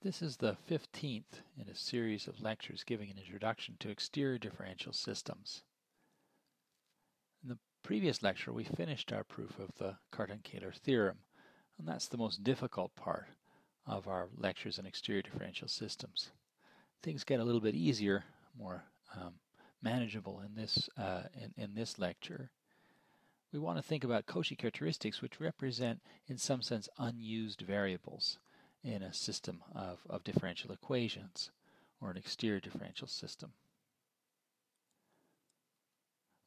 This is the 15th in a series of lectures giving an introduction to exterior differential systems. In the previous lecture we finished our proof of the Cartan-Kähler theorem and that's the most difficult part of our lectures on exterior differential systems. Things get a little bit easier, more um, manageable in this, uh, in, in this lecture. We want to think about Cauchy characteristics which represent in some sense unused variables in a system of, of differential equations or an exterior differential system.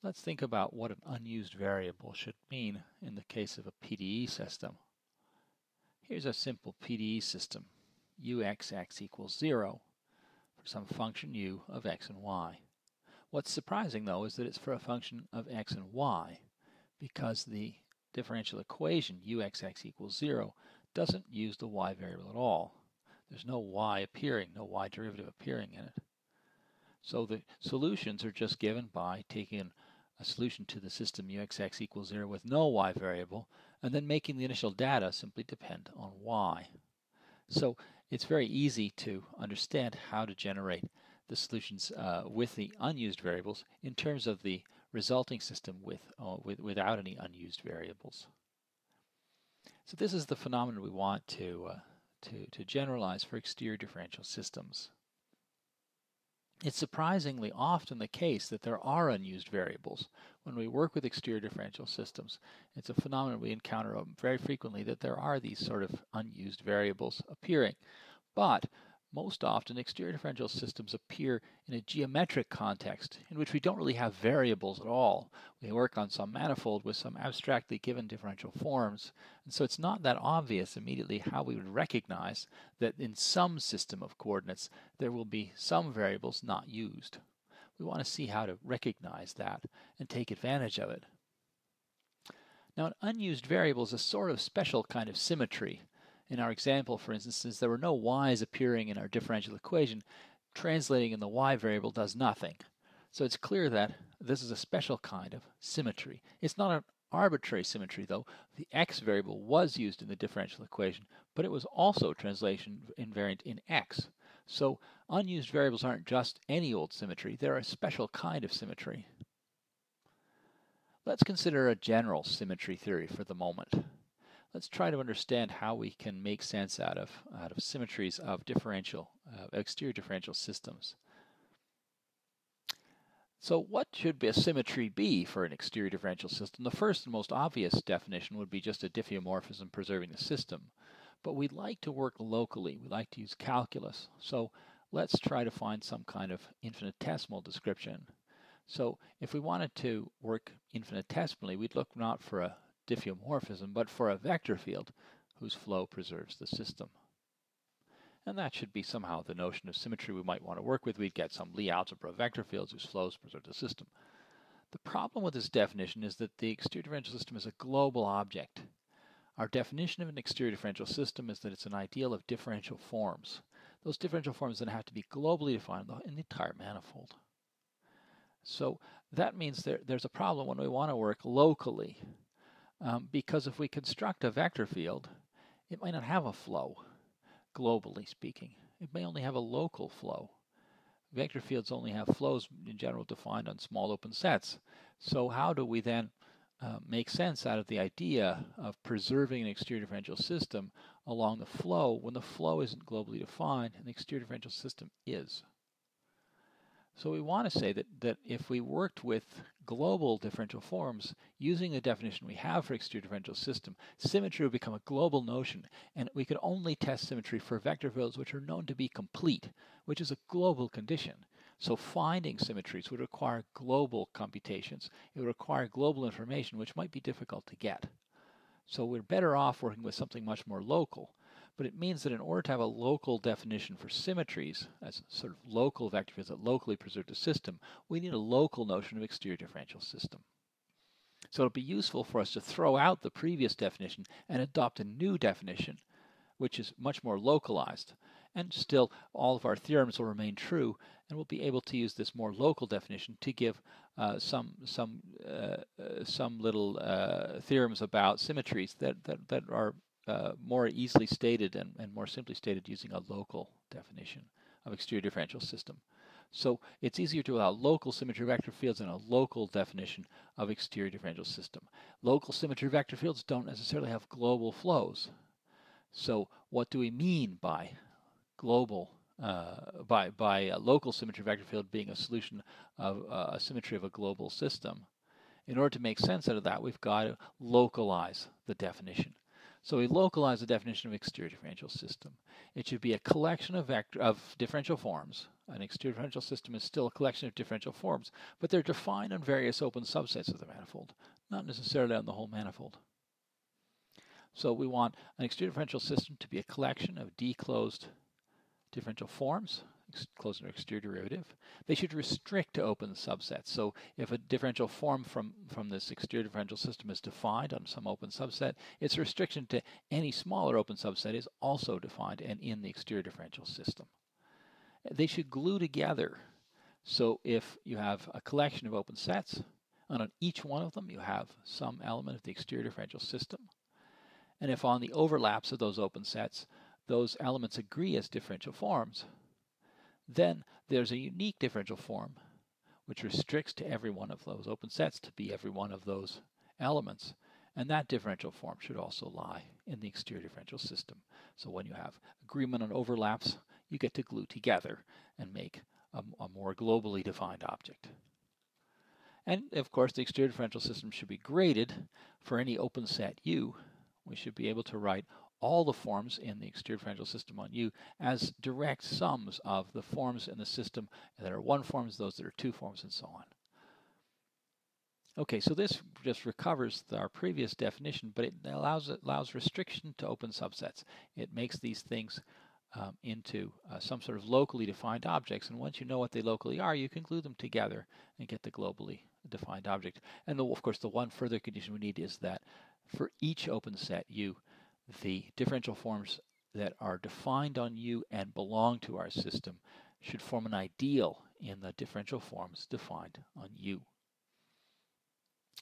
Let's think about what an unused variable should mean in the case of a PDE system. Here's a simple PDE system, uxx equals 0 for some function u of x and y. What's surprising though is that it's for a function of x and y because the differential equation uxx equals 0 doesn't use the y variable at all. There's no y appearing, no y derivative appearing in it. So the solutions are just given by taking a solution to the system uxx equals 0 with no y variable and then making the initial data simply depend on y. So it's very easy to understand how to generate the solutions uh, with the unused variables in terms of the resulting system with, uh, with without any unused variables. So this is the phenomenon we want to, uh, to, to generalize for exterior differential systems. It's surprisingly often the case that there are unused variables when we work with exterior differential systems. It's a phenomenon we encounter very frequently that there are these sort of unused variables appearing. But most often, exterior differential systems appear in a geometric context in which we don't really have variables at all. We work on some manifold with some abstractly given differential forms, and so it's not that obvious immediately how we would recognize that in some system of coordinates there will be some variables not used. We want to see how to recognize that and take advantage of it. Now, an unused variable is a sort of special kind of symmetry in our example, for instance, since there were no y's appearing in our differential equation, translating in the y variable does nothing. So it's clear that this is a special kind of symmetry. It's not an arbitrary symmetry, though. The x variable was used in the differential equation, but it was also translation invariant in x. So unused variables aren't just any old symmetry, they're a special kind of symmetry. Let's consider a general symmetry theory for the moment let's try to understand how we can make sense out of, out of symmetries of differential, uh, exterior differential systems. So what should a symmetry be for an exterior differential system? The first and most obvious definition would be just a diffeomorphism preserving the system. But we'd like to work locally. We like to use calculus. So let's try to find some kind of infinitesimal description. So if we wanted to work infinitesimally, we'd look not for a diffeomorphism, but for a vector field whose flow preserves the system. And that should be somehow the notion of symmetry we might want to work with. We'd get some Lie algebra vector fields whose flows preserve the system. The problem with this definition is that the exterior differential system is a global object. Our definition of an exterior differential system is that it's an ideal of differential forms. Those differential forms then have to be globally defined in the entire manifold. So that means there, there's a problem when we want to work locally um, because if we construct a vector field, it might not have a flow, globally speaking. It may only have a local flow. Vector fields only have flows in general defined on small open sets. So how do we then uh, make sense out of the idea of preserving an exterior differential system along the flow when the flow isn't globally defined and the exterior differential system is? So we want to say that, that if we worked with global differential forms using the definition we have for exterior differential system, symmetry would become a global notion, and we could only test symmetry for vector fields which are known to be complete, which is a global condition. So finding symmetries would require global computations. It would require global information, which might be difficult to get. So we're better off working with something much more local but it means that in order to have a local definition for symmetries, as sort of local vector fields that locally preserve the system, we need a local notion of exterior differential system. So it'll be useful for us to throw out the previous definition and adopt a new definition, which is much more localized. And still, all of our theorems will remain true, and we'll be able to use this more local definition to give uh, some some uh, uh, some little uh, theorems about symmetries that, that, that are uh, more easily stated and, and more simply stated using a local definition of exterior differential system. So it's easier to allow local symmetry vector fields and a local definition of exterior differential system. Local symmetry vector fields don't necessarily have global flows. So what do we mean by global, uh, by, by a local symmetry vector field being a solution of uh, a symmetry of a global system? In order to make sense out of that, we've got to localize the definition. So we localize the definition of exterior differential system. It should be a collection of vector of differential forms. An exterior differential system is still a collection of differential forms, but they're defined on various open subsets of the manifold, not necessarily on the whole manifold. So we want an exterior differential system to be a collection of d-closed differential forms closed exterior derivative. They should restrict to open subsets. So if a differential form from, from this exterior differential system is defined on some open subset, its restriction to any smaller open subset is also defined and in the exterior differential system. They should glue together. So if you have a collection of open sets, and on each one of them you have some element of the exterior differential system, and if on the overlaps of those open sets, those elements agree as differential forms, then there's a unique differential form which restricts to every one of those open sets to be every one of those elements. And that differential form should also lie in the exterior differential system. So when you have agreement on overlaps, you get to glue together and make a, a more globally defined object. And of course, the exterior differential system should be graded for any open set U. We should be able to write all the forms in the exterior differential system on U as direct sums of the forms in the system that are one forms, those that are two forms, and so on. Okay, so this just recovers our previous definition, but it allows it allows restriction to open subsets. It makes these things um, into uh, some sort of locally defined objects, and once you know what they locally are, you can glue them together and get the globally defined object. And the, of course, the one further condition we need is that for each open set U, the differential forms that are defined on U and belong to our system should form an ideal in the differential forms defined on U.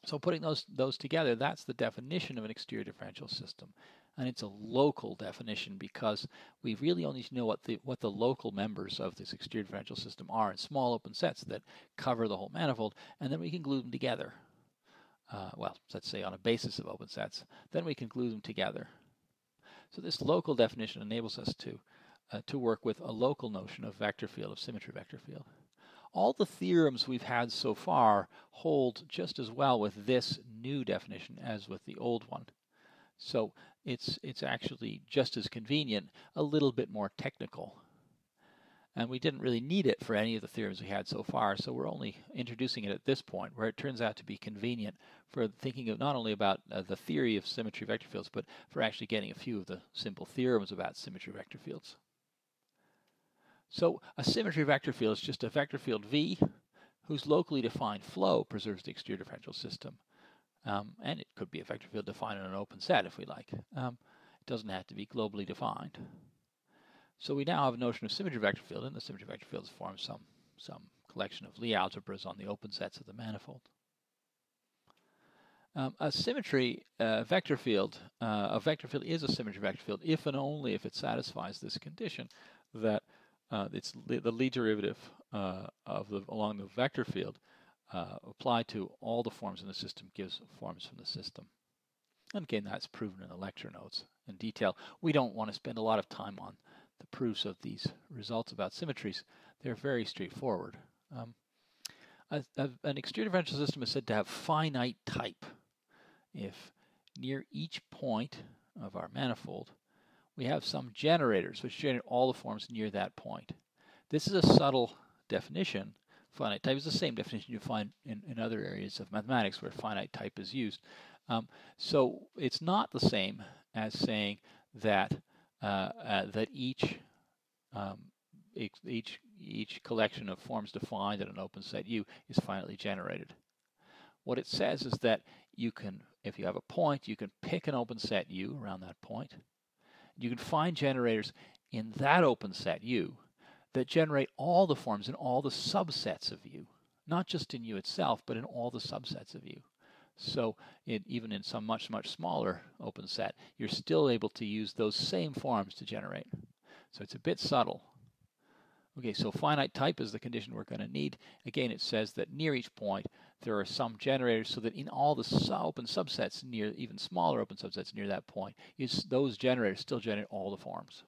So putting those, those together, that's the definition of an exterior differential system. And it's a local definition because we really only know what the, what the local members of this exterior differential system are in small open sets that cover the whole manifold, and then we can glue them together. Uh, well, let's say on a basis of open sets. Then we can glue them together so this local definition enables us to, uh, to work with a local notion of vector field, of symmetry vector field. All the theorems we've had so far hold just as well with this new definition as with the old one. So it's, it's actually just as convenient, a little bit more technical and we didn't really need it for any of the theorems we had so far, so we're only introducing it at this point, where it turns out to be convenient for thinking of not only about uh, the theory of symmetry vector fields, but for actually getting a few of the simple theorems about symmetry vector fields. So a symmetry vector field is just a vector field V whose locally defined flow preserves the exterior differential system. Um, and it could be a vector field defined in an open set if we like. Um, it doesn't have to be globally defined. So we now have a notion of symmetry vector field, and the symmetry vector fields form some, some collection of Lie algebras on the open sets of the manifold. Um, a symmetry uh, vector field, uh, a vector field is a symmetry vector field if and only if it satisfies this condition that uh, it's the Lie derivative uh, of the along the vector field uh, applied to all the forms in the system gives forms from the system. And again, that's proven in the lecture notes in detail. We don't want to spend a lot of time on the proofs of these results about symmetries, they're very straightforward. Um, a, a, an exterior differential system is said to have finite type if near each point of our manifold we have some generators which generate all the forms near that point. This is a subtle definition. Finite type is the same definition you find in, in other areas of mathematics where finite type is used. Um, so it's not the same as saying that that each um, each each collection of forms defined in an open set U is finitely generated. What it says is that you can, if you have a point, you can pick an open set U around that point. You can find generators in that open set U that generate all the forms in all the subsets of U, not just in U itself, but in all the subsets of U. So it, even in some much, much smaller open set, you're still able to use those same forms to generate. So it's a bit subtle. Okay, so finite type is the condition we're going to need. Again, it says that near each point, there are some generators so that in all the open subsets near, even smaller open subsets near that point, those generators still generate all the forms.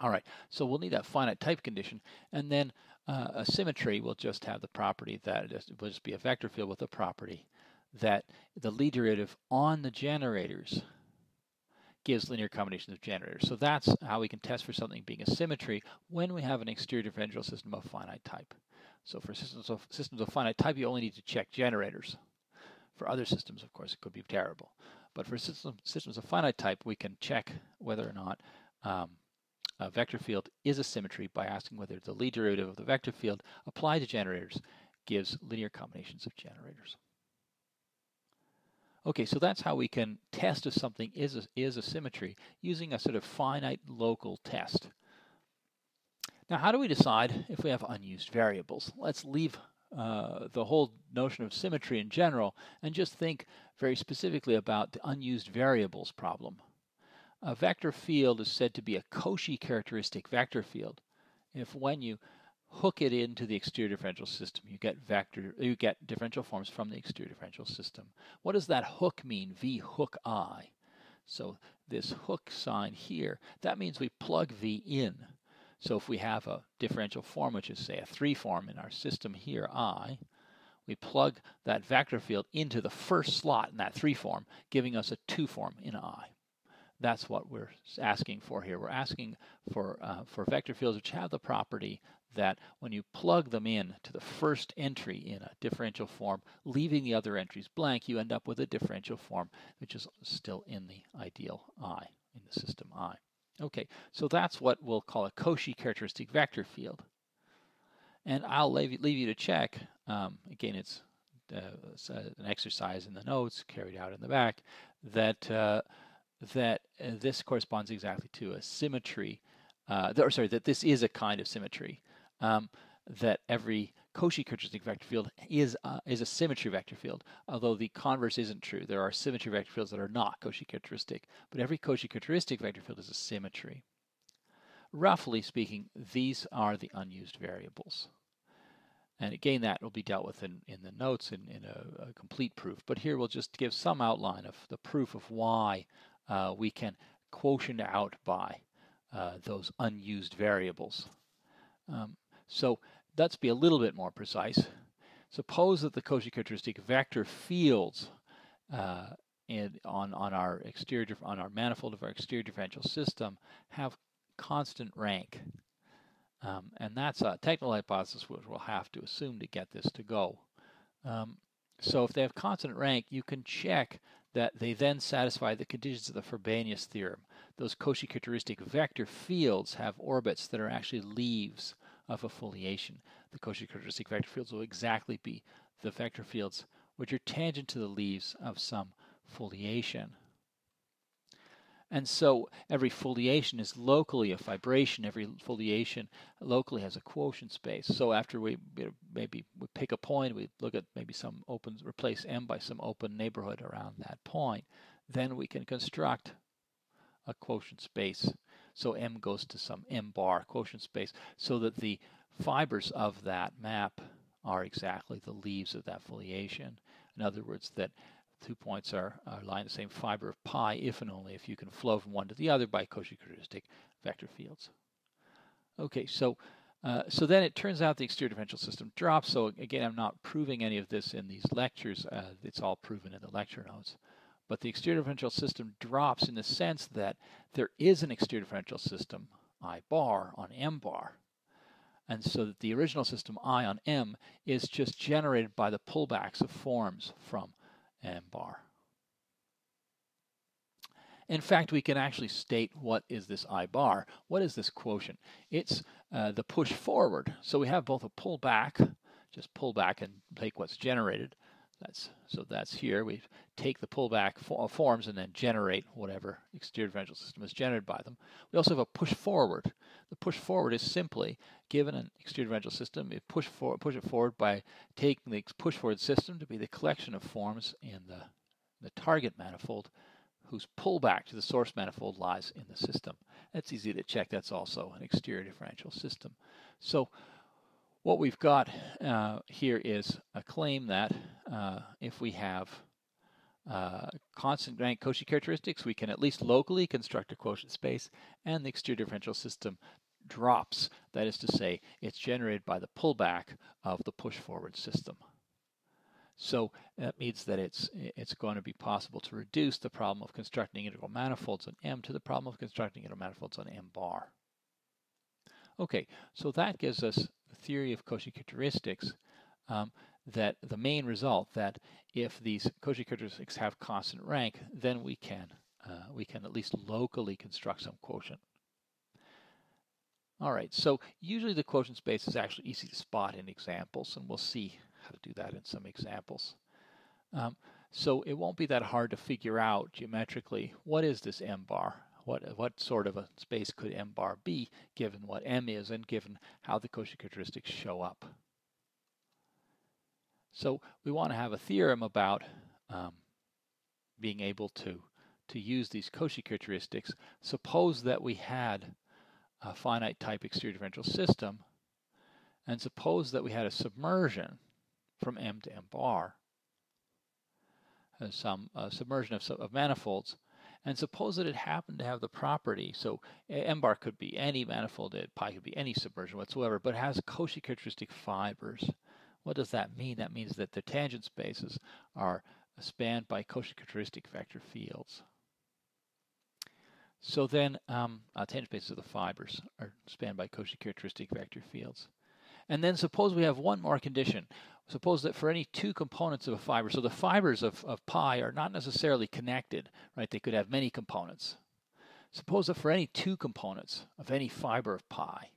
All right, so we'll need that finite type condition, and then uh, a symmetry will just have the property that it will just be a vector field with a property that the Lie derivative on the generators gives linear combinations of generators. So that's how we can test for something being a symmetry when we have an exterior differential system of finite type. So for systems of, systems of finite type, you only need to check generators. For other systems, of course, it could be terrible. But for system, systems of finite type, we can check whether or not um, a vector field is a symmetry by asking whether the Lie derivative of the vector field applied to generators gives linear combinations of generators. Okay, so that's how we can test if something is a, is a symmetry using a sort of finite local test. Now, how do we decide if we have unused variables? Let's leave uh, the whole notion of symmetry in general and just think very specifically about the unused variables problem. A vector field is said to be a Cauchy characteristic vector field if when you hook it into the exterior differential system, you get vector you get differential forms from the exterior differential system. What does that hook mean? V hook I. So this hook sign here, that means we plug V in. So if we have a differential form, which is say a 3 form in our system here, I, we plug that vector field into the first slot in that 3 form, giving us a 2 form in I. That's what we're asking for here. We're asking for, uh, for vector fields which have the property that when you plug them in to the first entry in a differential form, leaving the other entries blank, you end up with a differential form which is still in the ideal I, in the system I. Okay, so that's what we'll call a Cauchy characteristic vector field. And I'll leave, leave you to check. Um, again, it's, uh, it's uh, an exercise in the notes carried out in the back that uh, that uh, this corresponds exactly to a symmetry, uh, or sorry, that this is a kind of symmetry, um, that every Cauchy characteristic vector field is uh, is a symmetry vector field, although the converse isn't true. There are symmetry vector fields that are not Cauchy characteristic, but every Cauchy characteristic vector field is a symmetry. Roughly speaking, these are the unused variables. And again, that will be dealt with in, in the notes in, in a, a complete proof. But here we'll just give some outline of the proof of why uh, we can quotient out by uh, those unused variables. Um, so let's be a little bit more precise. Suppose that the Cauchy characteristic vector fields uh, in, on, on our exterior on our manifold of our exterior differential system have constant rank. Um, and that's a technical hypothesis which we'll have to assume to get this to go. Um, so if they have constant rank, you can check that they then satisfy the conditions of the Frobenius theorem. Those Cauchy characteristic vector fields have orbits that are actually leaves of a foliation. The Cauchy characteristic vector fields will exactly be the vector fields which are tangent to the leaves of some foliation. And so every foliation is locally a fibration. Every foliation locally has a quotient space. So after we maybe we pick a point, we look at maybe some open, replace M by some open neighborhood around that point, then we can construct a quotient space. So M goes to some M bar quotient space so that the fibers of that map are exactly the leaves of that foliation. In other words, that two points are, are lying the same fiber of pi if and only if you can flow from one to the other by Cauchy characteristic vector fields. Okay, so uh, so then it turns out the exterior differential system drops. So again, I'm not proving any of this in these lectures. Uh, it's all proven in the lecture notes. But the exterior differential system drops in the sense that there is an exterior differential system, I bar, on M bar. And so that the original system I on M is just generated by the pullbacks of forms from M bar. In fact, we can actually state what is this I bar. What is this quotient? It's uh, the push forward. So we have both a pull back, just pull back and take what's generated. That's so that's here. We take the pullback uh, forms and then generate whatever exterior differential system is generated by them. We also have a push forward. The push forward is simply given an exterior differential system, we push for, push it forward by taking the push forward system to be the collection of forms in the the target manifold whose pullback to the source manifold lies in the system. That's easy to check. That's also an exterior differential system. So what we've got uh, here is a claim that uh, if we have uh, constant rank Cauchy characteristics, we can at least locally construct a quotient space, and the exterior differential system drops. That is to say, it's generated by the pullback of the push-forward system. So that means that it's it's going to be possible to reduce the problem of constructing integral manifolds on M to the problem of constructing integral manifolds on M bar. Okay, so that gives us the theory of Cauchy characteristics um, that the main result that if these Cauchy characteristics have constant rank, then we can uh, we can at least locally construct some quotient. All right, so usually the quotient space is actually easy to spot in examples, and we'll see how to do that in some examples. Um, so it won't be that hard to figure out geometrically what is this M bar? What, what sort of a space could M bar be given what M is and given how the Cauchy characteristics show up. So we want to have a theorem about um, being able to, to use these Cauchy characteristics. Suppose that we had a finite type exterior differential system and suppose that we had a submersion from M to M bar, some uh, submersion of, of manifolds. And suppose that it happened to have the property, so M bar could be any manifold, pi could be any submersion whatsoever, but has Cauchy characteristic fibers. What does that mean? That means that the tangent spaces are spanned by Cauchy characteristic vector fields. So then um, uh, tangent spaces of the fibers are spanned by Cauchy characteristic vector fields. And then suppose we have one more condition. Suppose that for any two components of a fiber, so the fibers of, of pi are not necessarily connected, right? They could have many components. Suppose that for any two components of any fiber of pi,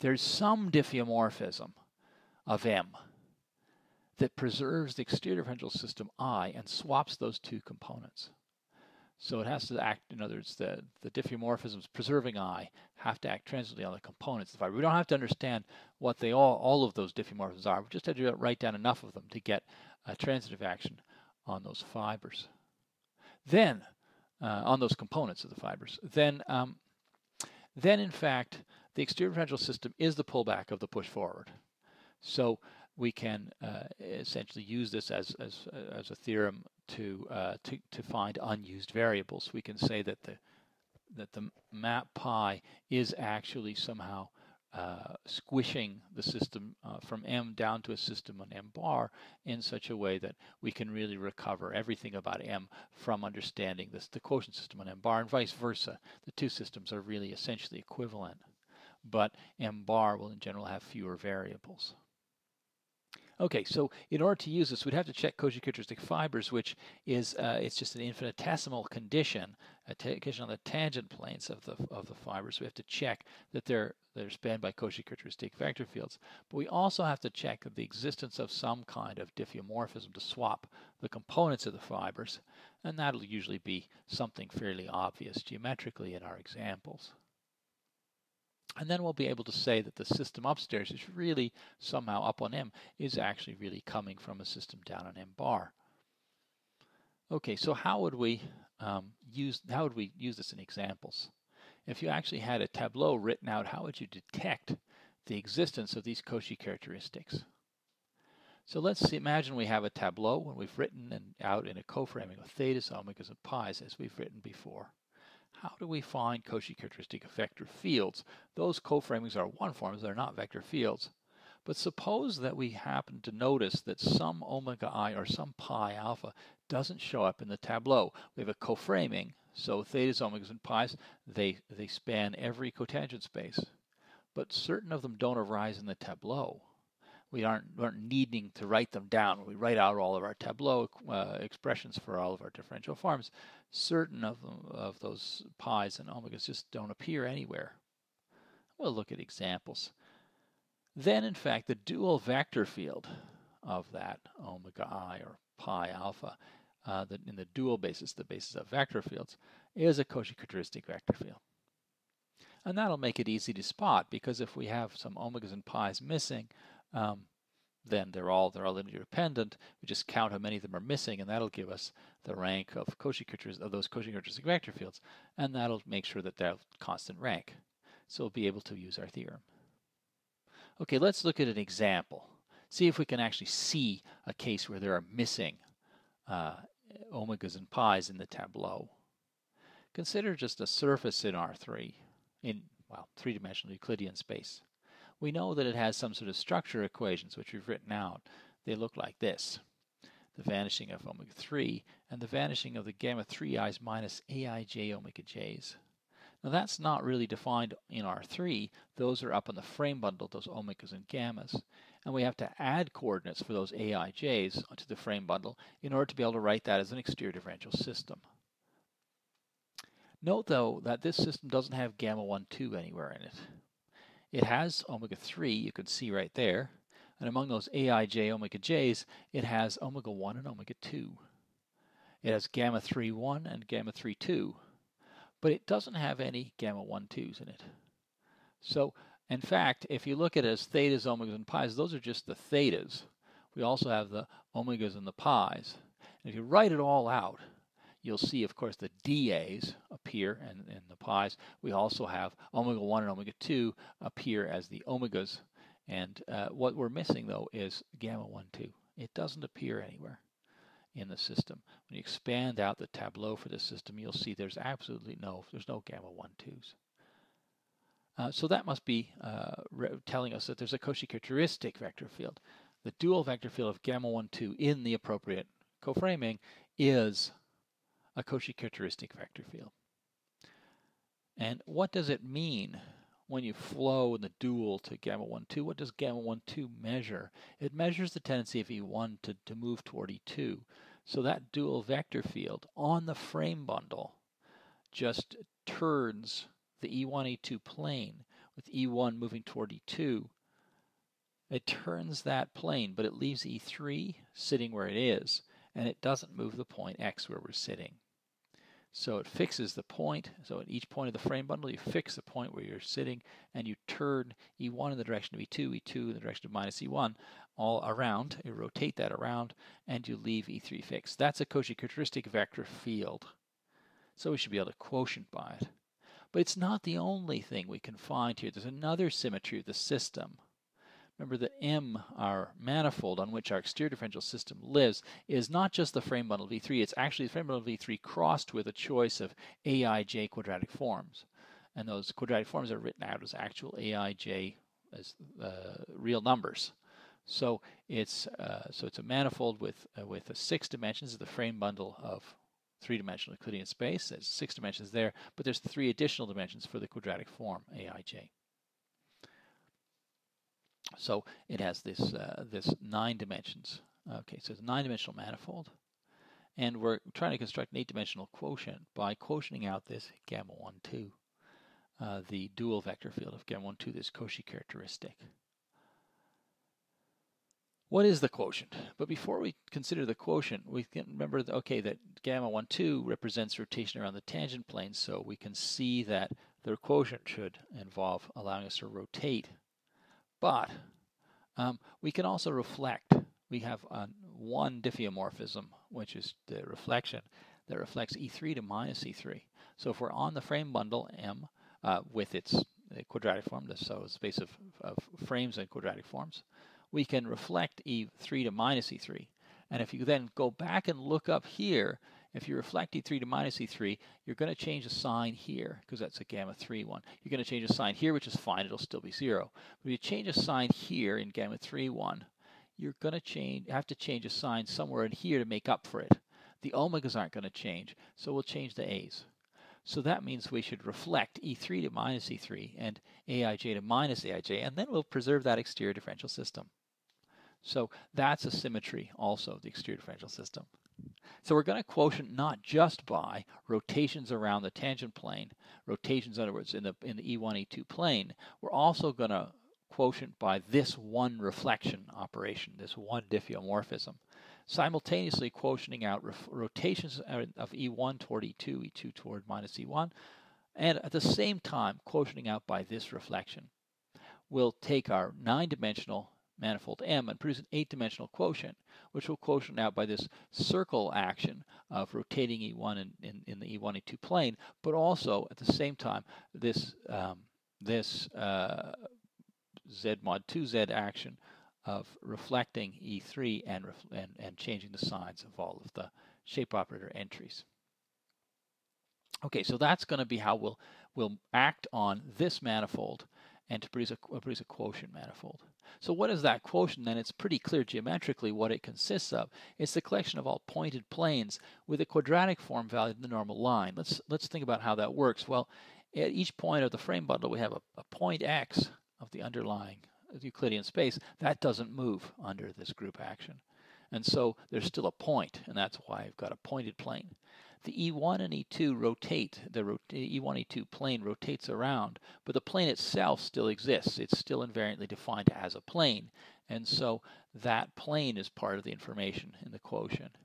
there's some diffeomorphism of M that preserves the exterior differential system I and swaps those two components. So it has to act, in other words, the, the diffeomorphisms preserving I have to act transitively on the components of the fiber. We don't have to understand what they all, all of those diffeomorphisms are. We just have to write down enough of them to get a transitive action on those fibers. Then, uh, on those components of the fibers, then, um, then in fact, the exterior differential system is the pullback of the push forward. So we can uh, essentially use this as, as, as a theorem to, uh, to, to find unused variables. We can say that the, that the map pi is actually somehow uh, squishing the system uh, from M down to a system on M bar in such a way that we can really recover everything about M from understanding this, the quotient system on M bar and vice versa. The two systems are really essentially equivalent, but M bar will in general have fewer variables. Okay, so in order to use this, we'd have to check Cauchy characteristic fibers, which is uh, it's just an infinitesimal condition, a condition on the tangent planes of the of the fibers. We have to check that they're they're spanned by Cauchy characteristic vector fields. But we also have to check the existence of some kind of diffeomorphism to swap the components of the fibers, and that'll usually be something fairly obvious geometrically in our examples. And then we'll be able to say that the system upstairs is really somehow up on M is actually really coming from a system down on M bar. Okay, so how would we um, use how would we use this in examples? If you actually had a tableau written out, how would you detect the existence of these Cauchy characteristics? So let's see, imagine we have a tableau when we've written and out in a coframing of thetas, omegas, and pi's as we've written before how do we find Cauchy characteristic vector fields? Those coframings are one forms, they're not vector fields. But suppose that we happen to notice that some omega i or some pi alpha doesn't show up in the tableau. We have a coframing, so thetas, omegas, and pi's, they, they span every cotangent space. But certain of them don't arise in the tableau we aren't, aren't needing to write them down. We write out all of our tableau uh, expressions for all of our differential forms. Certain of them, of those pi's and omegas just don't appear anywhere. We'll look at examples. Then, in fact, the dual vector field of that omega i or pi alpha uh, the, in the dual basis, the basis of vector fields, is a Cauchy characteristic vector field. And that'll make it easy to spot because if we have some omegas and pi's missing, um, then they're all they're all linear dependent. We just count how many of them are missing, and that'll give us the rank of Cauchy of those Cauchy vector fields, and that'll make sure that they're constant rank. So we'll be able to use our theorem. Okay, let's look at an example. See if we can actually see a case where there are missing uh, omegas and pi's in the tableau. Consider just a surface in R3, in, well, three-dimensional Euclidean space. We know that it has some sort of structure equations, which we've written out. They look like this. The vanishing of omega 3 and the vanishing of the gamma 3i's minus aij omega j's. Now that's not really defined in R3. Those are up in the frame bundle, those omegas and gammas and we have to add coordinates for those aij's to the frame bundle in order to be able to write that as an exterior differential system. Note though that this system doesn't have gamma 1, 2 anywhere in it. It has omega 3, you can see right there, and among those aij omega j's, it has omega 1 and omega 2. It has gamma 3, 1 and gamma 3, 2, but it doesn't have any gamma 1, 2s in it. So in fact, if you look at it as thetas, omegas, and pi's, those are just the thetas. We also have the omegas and the pi's. And if you write it all out, you'll see, of course, the DAs appear in, in the pi's. We also have omega 1 and omega 2 appear as the omegas. And uh, what we're missing, though, is gamma 1, 2. It doesn't appear anywhere in the system. When you expand out the tableau for the system, you'll see there's absolutely no, there's no gamma 1, 2s. Uh, so that must be uh, telling us that there's a Cauchy characteristic vector field. The dual vector field of gamma 1, 2 in the appropriate coframing is a Cauchy characteristic vector field. And what does it mean when you flow in the dual to gamma 1, 2? What does gamma 1, 2 measure? It measures the tendency of E1 to, to move toward E2. So that dual vector field on the frame bundle just turns the E1, E2 plane with E1 moving toward E2, it turns that plane, but it leaves E3 sitting where it is, and it doesn't move the point X where we're sitting. So it fixes the point. So at each point of the frame bundle, you fix the point where you're sitting, and you turn E1 in the direction of E2, E2 in the direction of minus E1, all around. You rotate that around, and you leave E3 fixed. That's a Cauchy characteristic vector field. So we should be able to quotient by it. But it's not the only thing we can find here. There's another symmetry of the system. Remember that M, our manifold on which our exterior differential system lives, is not just the frame bundle V3, it's actually the frame bundle V3 crossed with a choice of Aij quadratic forms. And those quadratic forms are written out as actual Aij as uh, real numbers. So it's uh, so it's a manifold with uh, with six dimensions of the frame bundle of three-dimensional Euclidean space. There's six dimensions there, but there's three additional dimensions for the quadratic form, Aij. So it has this, uh, this nine dimensions. Okay, so it's a nine-dimensional manifold. And we're trying to construct an eight-dimensional quotient by quotienting out this gamma 1, 2, uh, the dual vector field of gamma 1, 2, this Cauchy characteristic. What is the quotient? But before we consider the quotient, we can remember, that, okay, that gamma 1, 2 represents rotation around the tangent plane, so we can see that the quotient should involve allowing us to rotate. But um, we can also reflect. We have uh, one diffeomorphism, which is the reflection, that reflects E3 to minus E3. So if we're on the frame bundle M uh, with its quadratic form, so space of, of frames and quadratic forms, we can reflect E3 to minus E3. And if you then go back and look up here, if you reflect E3 to minus E3, you're going to change the sign here because that's a gamma 3 one. You're going to change a sign here, which is fine. It'll still be 0. But if you change a sign here in gamma 3 1, you're going to change, have to change a sign somewhere in here to make up for it. The omegas aren't going to change, so we'll change the a's. So that means we should reflect E3 to minus E3 and Aij to minus Aij, and then we'll preserve that exterior differential system. So that's a symmetry also of the exterior differential system. So we're going to quotient not just by rotations around the tangent plane, rotations in other words in the in the E1 E2 plane, we're also going to quotient by this one reflection operation, this one diffeomorphism, simultaneously quotienting out rotations uh, of E1 toward E2, E2 toward minus E1, and at the same time quotienting out by this reflection. We'll take our nine-dimensional manifold M and produce an eight-dimensional quotient, which will quotient out by this circle action of rotating E1 in, in, in the E1, E2 plane, but also at the same time this um, this uh, Z mod 2Z action of reflecting E3 and, ref and, and changing the signs of all of the shape operator entries. Okay, so that's going to be how we'll, we'll act on this manifold and to produce a, produce a quotient manifold. So what is that quotient then? It's pretty clear geometrically what it consists of. It's the collection of all pointed planes with a quadratic form valued in the normal line. Let's, let's think about how that works. Well, at each point of the frame bundle, we have a, a point x of the underlying Euclidean space. That doesn't move under this group action. And so there's still a point, and that's why I've got a pointed plane. The E1 and E2 rotate, the rot E1, E2 plane rotates around, but the plane itself still exists. It's still invariantly defined as a plane, and so that plane is part of the information in the quotient.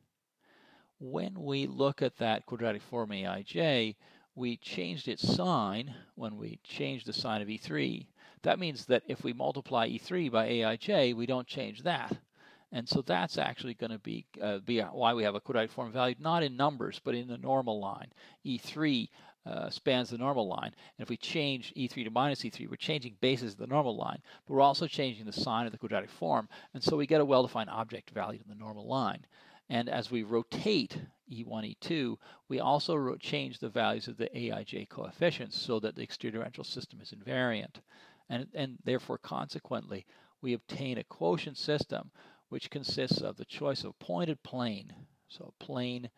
When we look at that quadratic form Aij, we changed its sign when we changed the sign of E3. That means that if we multiply E3 by Aij, we don't change that. And so that's actually going to be, uh, be why we have a quadratic form valued not in numbers, but in the normal line. E3 uh, spans the normal line. And if we change E3 to minus E3, we're changing bases of the normal line, but we're also changing the sign of the quadratic form. And so we get a well-defined object valued in the normal line. And as we rotate E1, E2, we also change the values of the Aij coefficients so that the exterior differential system is invariant. And, and therefore, consequently, we obtain a quotient system which consists of the choice of pointed plane, so a plane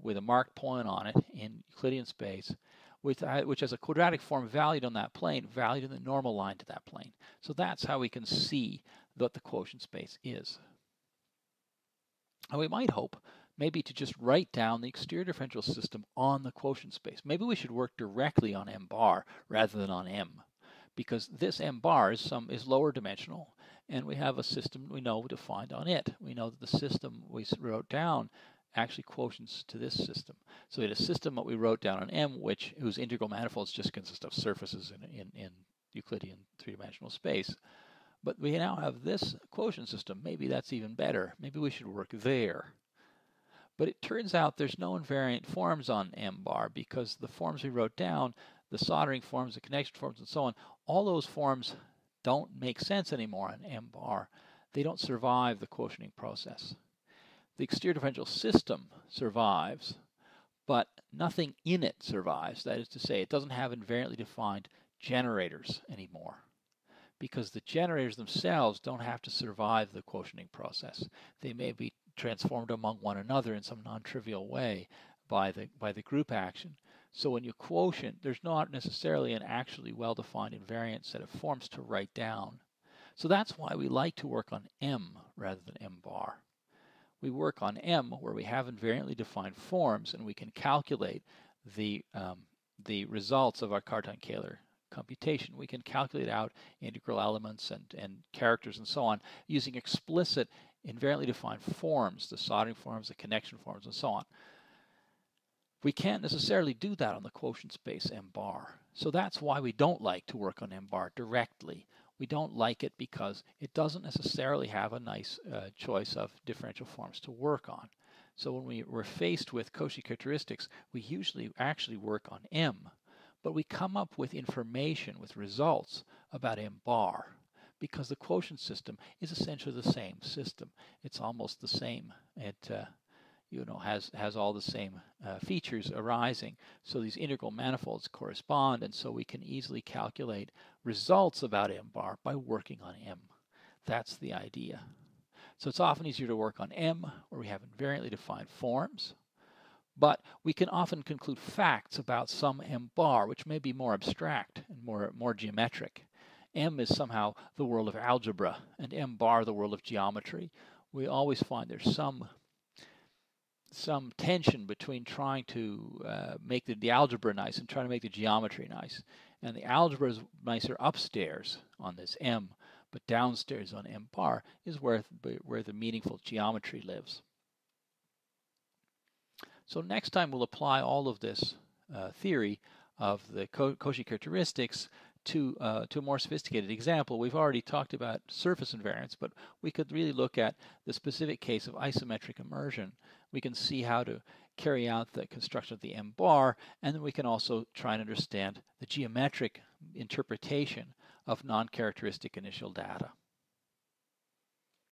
with a marked point on it in Euclidean space, with, uh, which has a quadratic form valued on that plane, valued in the normal line to that plane. So that's how we can see what the quotient space is. And we might hope maybe to just write down the exterior differential system on the quotient space. Maybe we should work directly on m bar rather than on m because this m bar is some is lower dimensional and we have a system we know defined on it. We know that the system we wrote down actually quotients to this system. So we had a system that we wrote down on M which whose integral manifolds just consist of surfaces in, in, in Euclidean three-dimensional space. But we now have this quotient system. Maybe that's even better. Maybe we should work there. But it turns out there's no invariant forms on M bar because the forms we wrote down, the soldering forms, the connection forms, and so on, all those forms don't make sense anymore on M bar. They don't survive the quotienting process. The exterior differential system survives, but nothing in it survives. That is to say, it doesn't have invariantly defined generators anymore because the generators themselves don't have to survive the quotienting process. They may be transformed among one another in some non-trivial way by the by the group action. So in your quotient, there's not necessarily an actually well-defined invariant set of forms to write down. So that's why we like to work on M rather than M bar. We work on M where we have invariantly defined forms and we can calculate the um, the results of our Cartan-Kähler computation. We can calculate out integral elements and, and characters and so on using explicit invariantly defined forms, the soldering forms, the connection forms, and so on. We can't necessarily do that on the quotient space M bar. So that's why we don't like to work on M bar directly. We don't like it because it doesn't necessarily have a nice uh, choice of differential forms to work on. So when we were faced with Cauchy characteristics, we usually actually work on M but we come up with information, with results about M bar because the quotient system is essentially the same system. It's almost the same. It uh, you know has has all the same uh, features arising. So these integral manifolds correspond, and so we can easily calculate results about M bar by working on M. That's the idea. So it's often easier to work on M, where we have invariantly defined forms, but we can often conclude facts about some M bar, which may be more abstract and more, more geometric. M is somehow the world of algebra, and M bar the world of geometry. We always find there's some some tension between trying to uh, make the, the algebra nice and trying to make the geometry nice. And the algebra is nicer upstairs on this M, but downstairs on M bar is where, where the meaningful geometry lives. So next time we'll apply all of this uh, theory of the Cauchy characteristics to, uh, to a more sophisticated example. We've already talked about surface invariants, but we could really look at the specific case of isometric immersion. We can see how to carry out the construction of the M bar, and then we can also try and understand the geometric interpretation of non-characteristic initial data.